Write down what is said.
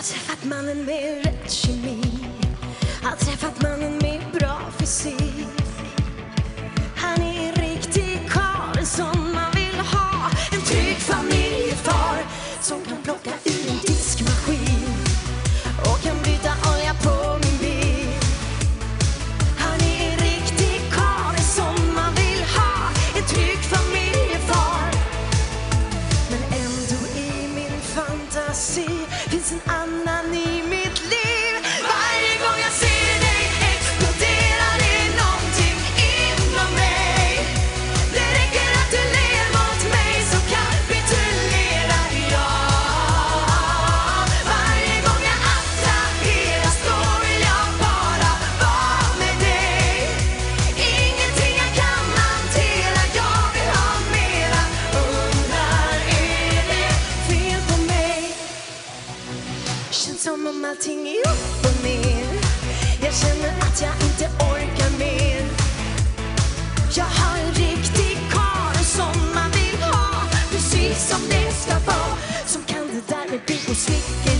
Har träffat mannen med rätt kemi. Har träffat mannen med bra fysik. Han är en riktig karl som man vill ha. En trygg familjefar som kan plocka ur en diskmaskin. Och kan byta olja på min bil. Han är en riktig karl som man vill ha. En trygg familjefar. Men ändå i min fantasi Känns som om allting är upp och ner. Jag känner att jag inte orkar mer. Jag har en riktig karl som man vill ha. Precis som det ska vara. Som kan det där med bygg och snickeri